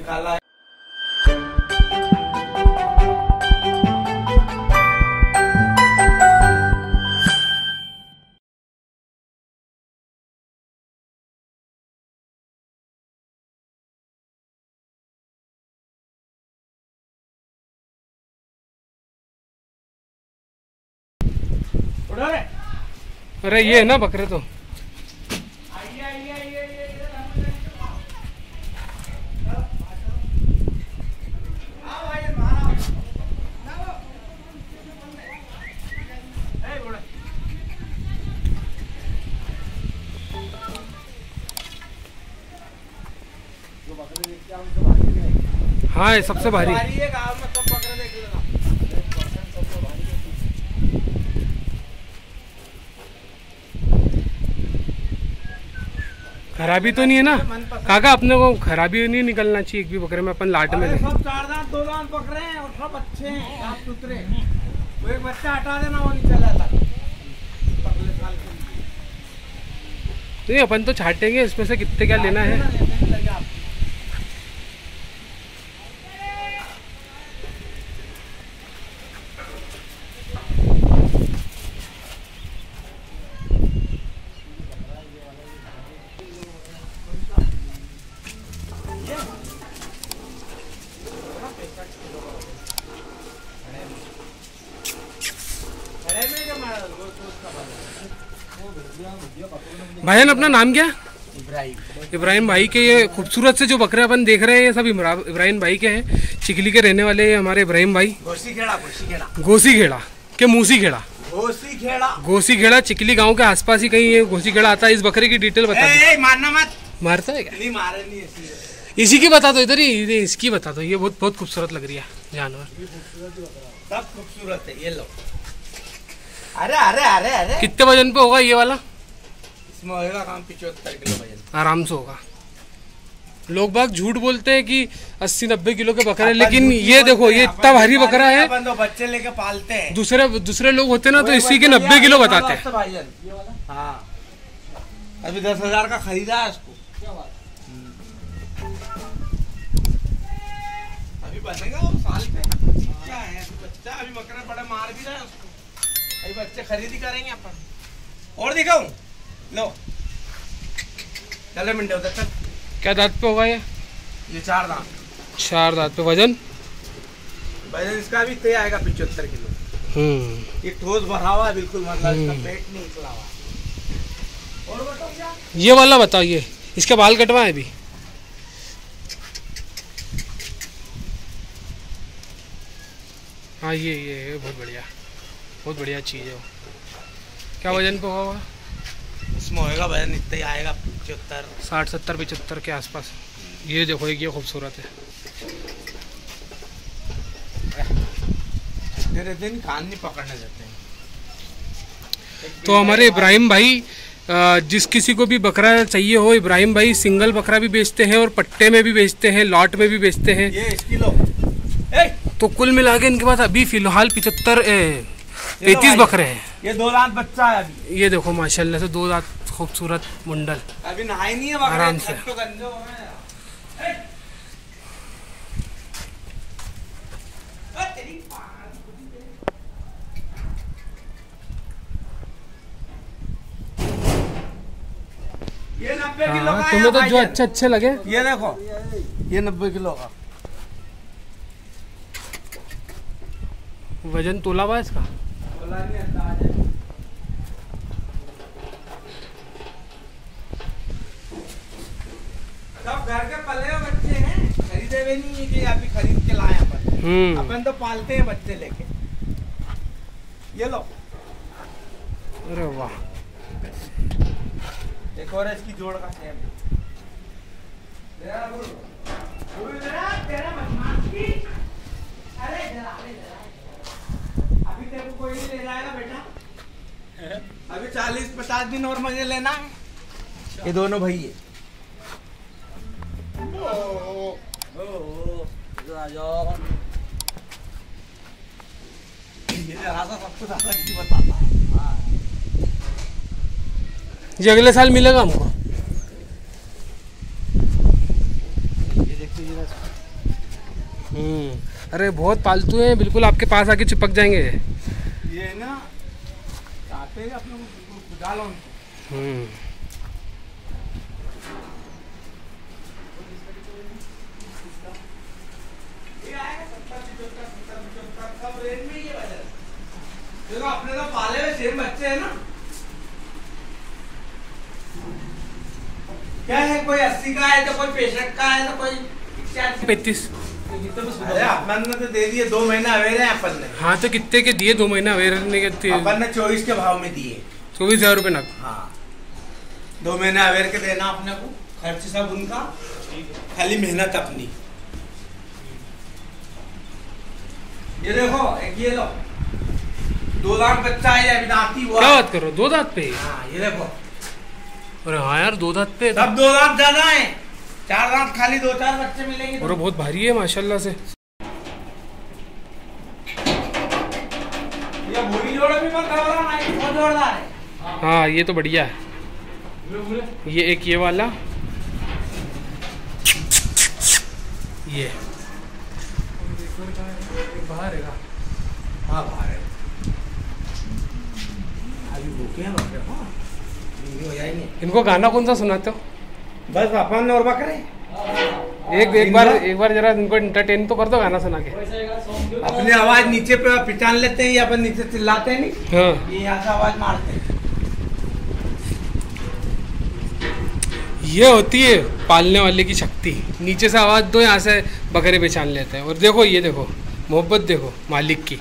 निकाला है। अरे ये है ना बकरे तो। हाँ ये सबसे भारी। लेना। खराबी तो नहीं है ना? काका अपने को खराबी नहीं निकलना चाहिए एक भी बकरे में अपन लाट में सब चार दांत दो दांत बकरे हैं और सब अच्छे हैं साफ़ सुथरे वो एक बच्चा हटा देना वो नहीं चला लिए। नहीं अपन तो छाटेंगे इसमें से कितने क्या लेना है लेने नहीं लगे आप। खड़े में क्या मारा दो दोस्त का भाईजान अपना नाम क्या? इब्राहिम। इब्राहिम भाई के ये खूबसूरत से जो बकरे अपन देख रहे हैं ये सब इब्राहिम भाई के हैं। चिकली के रहने वाले हमारे इब्राहिम भाई। गोसी खेड़ा के मूसी खेड़ा घोसी खेड़ा गोसी खेड़ा चिकली गाँव के आसपास ही कहीं ये घोसी खेड़ा आता है। इस बकरे की डिटेल बता दो। ए, ए, मारना मत। मारता है क्या? नहीं मारे नहीं इसी की बता दो इधर ही इसकी बता दो। ये बहुत बहुत खूबसूरत लग रही है जानवर। सब खूबसूरत है ये लो। अरे अरे अरे अरे। कितने वज़न पे होगा ये वाला? इसमें होएगा काम पिछहत्तर किलो वज़न आराम से होगा। लोग बाग झूठ बोलते हैं कि 80 नब्बे किलो के बकरे लेकिन ये देखो ये इतना भारी बकरा है अपन तो बच्चे लेके पालते हैं। दूसरे दूसरे लोग होते ना तो इसी के नब्बे किलो बताते हैं। भाईजान ये वाला? हाँ। अभी दस हज़ार का खरीदा है इसको। हम्म। अभी बनेगा वो साल पे? क्या है? अभी बच्चा अभी बकरे बड़े मार भी रहे हैं उसको। अभी बच्चे खरीदी करेंगे अपन। और दिखाऊँ? लो चलो मिनटे उधर चल क्या दांत पे होगा ये? ये चार दाम चार दांत पे वज़न? वज़न इसका भी तय आएगा पिछहत्तर किलो। हम्म। ये ठोस भरा हुआ है बिल्कुल मतलब इसका हम्म। पेट नहीं निकला हुआ और बताओ क्या? ये वाला बताइए इसके बाल कटवाए अभी। हाँ ये ये ये बहुत बढ़िया। बहुत बढ़िया चीज़ है वो। क्या वज़न पे होगा? इसमें होएगा वज़न इतना ही आएगा पिछहत्तर साठ सत्तर पचहत्तर के आसपास। ये देखो एक ये खूबसूरत है। तेरे दिन कान नहीं पकड़ने देते हैं। तो हमारे इब्राहिम भाई जिस किसी को भी बकरा चाहिए हो इब्राहिम भाई सिंगल बकरा भी बेचते हैं और पट्टे में भी बेचते हैं लॉट में भी बेचते हैं। ये इसकी लो। ए! तो कुल मिला के इनके पास अभी फ़िलहाल पिचहत्तर पैंतीस बकरे हैं। ये दो लाख बच्चा है अभी। ये देखो माशाल्लाह से दो दांत खूबसूरत मुंडल। अभी नहाई नहीं है आराम से। तो हो तुम्हें तो जो अच्छे अच्छे लगे। ये देखो ये नब्बे किलो का। वज़न तोला हुआ इसका? बोला नहीं अंदाज है। सब घर के पले हुए बच्चे हैं हुए नहीं है कि अभी खरीद के लाए अपन हम्म। अपन तो पालते हैं बच्चे लेके। ये लो। अरे वाह। एक और इसकी जोड़ का सेम तेरा गुरु गुरु तेरा तेरा बदमाश की। अरे जरा अरे जरा। अभी तेरे को कोई नहीं ले जाएगा बेटा। अभी चालीस पचास दिन और मज़े लेना है। ये दोनों भाई है। ये अगले साल मिलेगा हमको। ये अरे बहुत पालतू हैं बिल्कुल आपके पास आके चिपक जाएँगे। ये ना चाहते हैं अपने। हम्म ये आएगा सत्तर पिचहत्तर सत्तर पिचहत्तर सब रेंज में ही है बाज़ार देखो अपने तो पाले हुए सेम बच्चे हैं ना। क्या है कोई अस्सी का है तो कोई पैंसठ का है तो कोई पैंतीस। अरे अपन ने तो दे दिए दो महीना अवेर है अपन ने। हाँ तो कितने के दिए दो महीना के अपन ने चौबीस के भाव में दिए। चौबीस हज़ार रूपए नग हाँ। दो महीने अवेर के देना अपने को खर्च सब उनका। खाली मेहनत अपनी। ये देखो एक ये लो। दो लाख बच्चा है अभी दांती हुआ क्या बात कर रहे हो? दो दांत पे? हाँ ये देखो। अरे हाँ यार दो दांत पे। सब दो दांत ज़्यादा है। चार दांत खाली दो चार बच्चे मिलेंगे और बहुत भारी है माशाल्लाह से। ये भूरी जोड़ भी मत घबरा ना ये बहुत जोरदार है। हाँ ये तो बढ़िया है। ये एक ये वाला। ये। बाहर है। हाँ बाहर है अभी भूखे हैं बकरे हाँ ये हो जाएँगे इनको गाना कौन सा सुनाते हो? बस अपन और बकरे एक एक बार एक बार जरा इनको एंटरटेन तो कर दो गाना सुना के। अपनी आवाज़ नीचे पे पिटान लेते हैं या अपन नीचे चिल्लाते हैं नहीं? हाँ। ये यहाँ से आवाज़ मारते हैं। ये होती है पालने वाले की शक्ति। नीचे से आवाज़ दो यहाँ से बकरे पहचान लेते हैं। और देखो ये देखो मोहब्बत देखो मालिक की।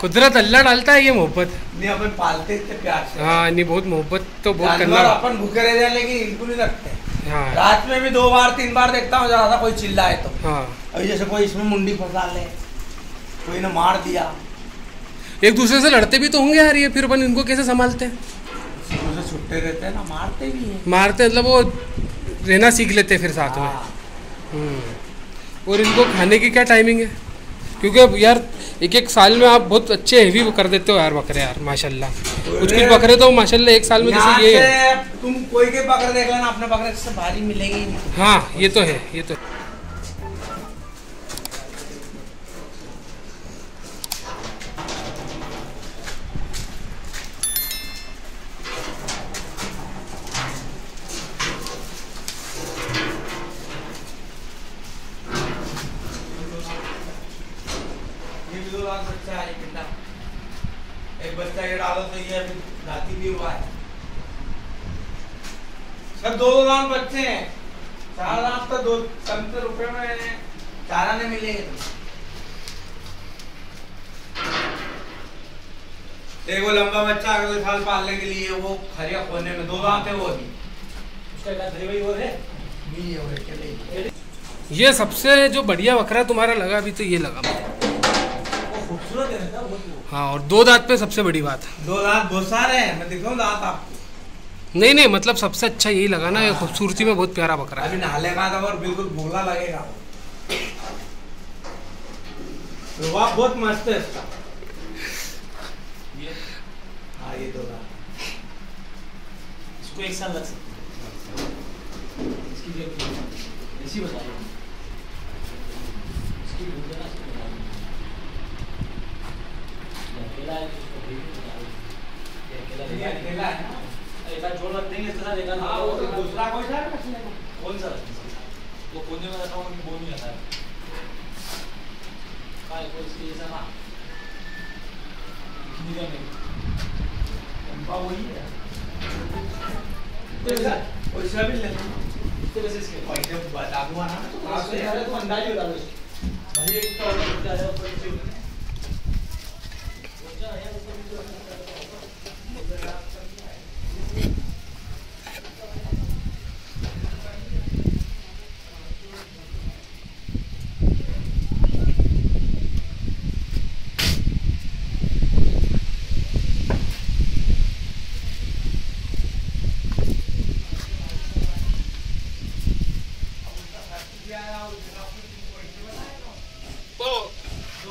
कुदरत अल्लाह डालता है ये मोहब्बत। नहीं अपन पालते इतने प्यार से। हाँ नहीं बहुत मोहब्बत तो बहुत करना अपन भूखे रह जाए लेकिन इनको नहीं रखते हाँ। रात में भी दो बार तीन बार देखता हूँ ज़्यादा कोई चिल्लाए तो। हाँ। अभी जैसे कोई इसमें मुंडी फंसा ले कोई ने मार दिया। एक दूसरे से लड़ते भी तो होंगे यार ये फिर अपन इनको कैसे संभालते हैं? छुट्टे रहते हैं ना मारते भी हैं। मारते मतलब वो रहना सीख लेते फिर साथ में। हाँ। हम्म। और इनको खाने की क्या टाइमिंग है? क्योंकि अब यार एक एक साल में आप बहुत अच्छे हैवी कर देते हो यार बकरे यार माशाल्लाह। कुछ कुछ बकरे तो माशाल्लाह एक साल में जैसे ये तुम कोई के बकरे देख लेना अपने बकरे से भारी मिलेंगे हाँ ये तो है ये तो है। ये भी दो लाख बच्चा है कितना एक बच्चा ये डालो तो ये अभी दाती भी हुआ है सब दो दो लाख बच्चे हैं। चार लाख तो दो सत्तर रुपए में चारा नहीं मिलेंगे तुम्हें एक वो लंबा बच्चा अगले साल पालने के लिए वो खरिया खोने में दो दांत है वो अभी उसका क्या वही वो है? नहीं है वो अकेले ही। ये सबसे जो बढ़िया बकरा तुम्हारा लगा अभी तो ये लगा। मुझे। वो खूबसूरत है ना हाँ और दो दांत पे सबसे बड़ी बात। है दो दांत बहुत सारे हैं। मैं दिखाऊँ दांत आपको। नहीं नहीं मतलब सबसे अच्छा यही लगा ना ये खूबसूरती में बहुत प्यारा बकरा है। अभी नहालेगा तो और बिल्कुल भोला लगेगा। वो वाह बहुत मस्त है। इसका ये हाँ ये दो इसको एक साल लग सकता है। इसकी एक- ऐसी बता रही हूँ। इसकी हूँ। अकेला है, इसको हूँ। है। है एक बार छोड़ रख देंगे इस तरह देखा हाँ वो तो दूसरा कोई सा कौन सा? वो कोने में रखा उनकी बोल नहीं आता काय कोई इसके जैसा ना दिखने का नहीं? लंबा वही है। वैसा वैसा भी ले लो। इसके वैसे इसके। पैसे बता दूँगा ना तो से यार तो अंदाज ही बता दो। भाई एक तो और बच्चा है ऊपर से बच्चा है ऊपर से दो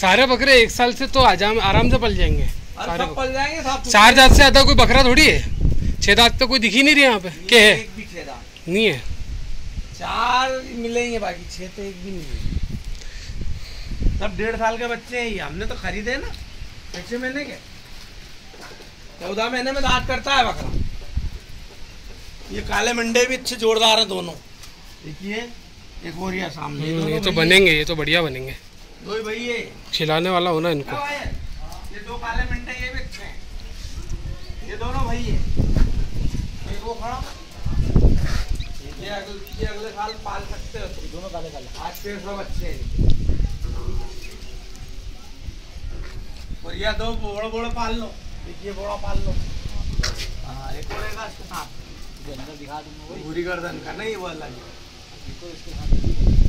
सारे बकरे एक साल से तो आजाम आराम से पल जाएँगे। सारे पल जाएँगे चार दांत से ज़्यादा कोई बकरा थोड़ी है? छह दांत तो कोई दिख ही नहीं रही यहाँ पे। के है? एक भी छेदा नहीं है। चार मिलेंगे बाकी छह तो एक भी नहीं सब डेढ़ साल के बच्चे हैं ये हमने तो खरीदे ना। कैसे महीने के। चौदह महीने में दांत करता है बकरा। ये काले मंडे भी अच्छे जोरदार है दोनों। देखिए एक और सामने। हम्म, ये तो बनेंगे ये तो बढ़िया बनेंगे। दो ही भाई है खिलाने वाला होना इनको। ये? दो काले मंडे ये भी अच्छे हैं। ये दोनों भाई है। एक वो खड़ा। ये अगले ये अगले साल पाल सकते हो तुम। दोनों काले काले। आज पेड़ सब अच्छे हैं। और ये दो बोड़े बोड़े पाल लो। एक ये बोड़ा पाल लो। हाँ एक रहेगा इसके साथ। अंदर दिखा दूँगा वही भूरी गर्दन का। नहीं वो अलग है। इसको इसके साथ।